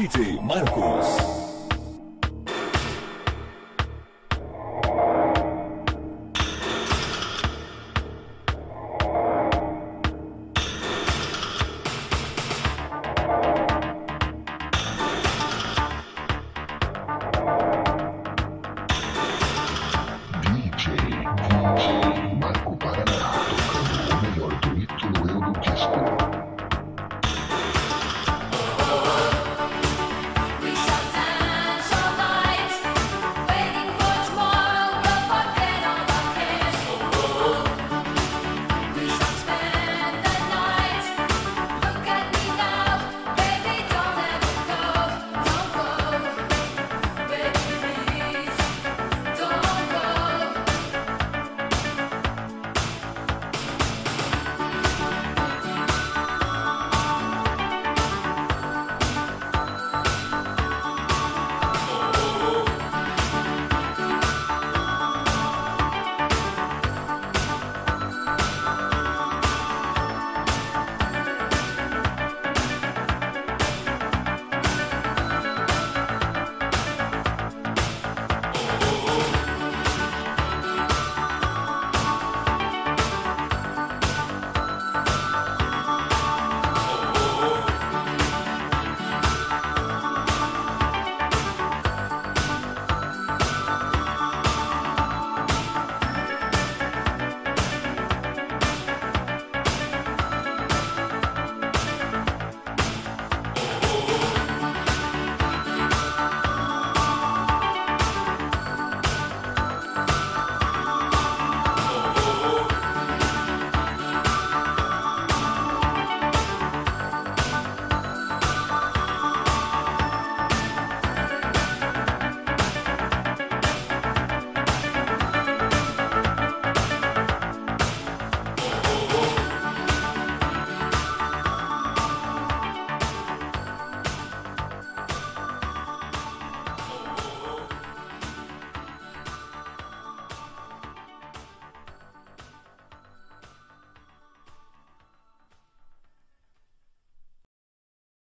DJ Marcos.